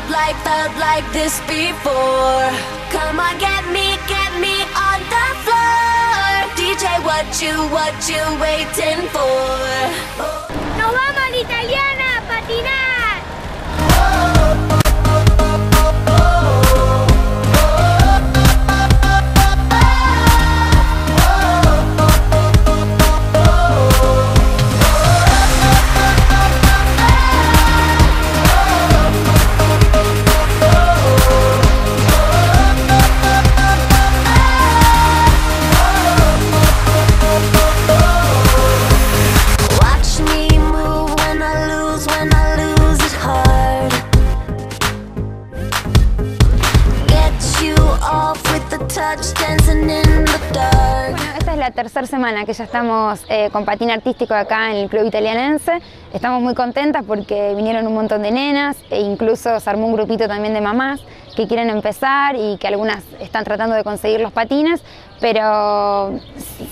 Felt like, felt like this before. Come on, get me, get me on the floor. DJ, what you, what you waiting for? ¡Nos touch, dancing in the dark. Es la tercera semana que ya estamos eh, con patín artístico acá en el Club Italianense. Estamos muy contentas porque vinieron un montón de nenas e incluso se armó un grupito también de mamás que quieren empezar y que algunas están tratando de conseguir los patines, pero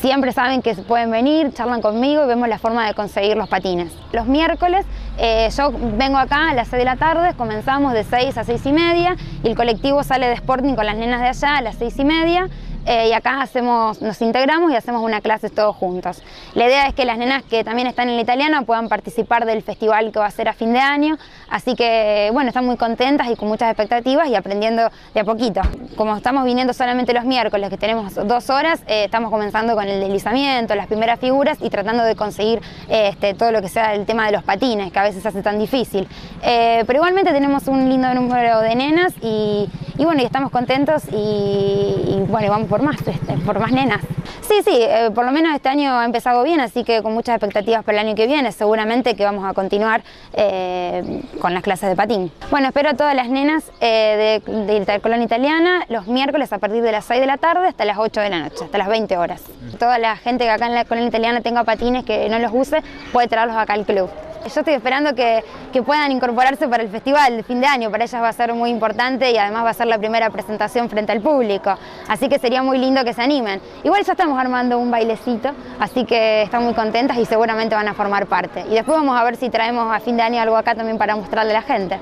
siempre saben que pueden venir, charlan conmigo y vemos la forma de conseguir los patines. Los miércoles eh, yo vengo acá a las 6 de la tarde, comenzamos de 6 a 6 y media y el colectivo sale de Sporting con las nenas de allá a las 6 y media. Eh, y acá hacemos, nos integramos y hacemos una clase todos juntos. La idea es que las nenas que también están en la italiana puedan participar del festival que va a ser a fin de año, así que bueno, están muy contentas y con muchas expectativas y aprendiendo de a poquito. Como estamos viniendo solamente los miércoles, que tenemos dos horas, eh, estamos comenzando con el deslizamiento, las primeras figuras y tratando de conseguir eh, este, todo lo que sea el tema de los patines, que a veces hace tan difícil. Pero igualmente tenemos un lindo número de nenas y, bueno, estamos contentos y, y bueno, vamos por más, este, por más nenas. Sí, sí, eh, por lo menos este año ha empezado bien, así que con muchas expectativas para el año que viene, seguramente que vamos a continuar eh, con las clases de patín. Bueno, espero a todas las nenas eh, de, de Intercolón Italiana los miércoles a partir de las 6 de la tarde hasta las 8 de la noche, hasta las 20 horas. Toda la gente que acá en la Colón Italiana tenga patines que no los use, puede traerlos acá al club. Yo estoy esperando que, que, puedan incorporarse para el festival de fin de año, para ellas va a ser muy importante y además va a ser la primera presentación frente al público, así que sería muy lindo que se animen. Igual ya estamos armando un bailecito, así que están muy contentas y seguramente van a formar parte. Y después vamos a ver si traemos a fin de año algo acá también para mostrarle a la gente.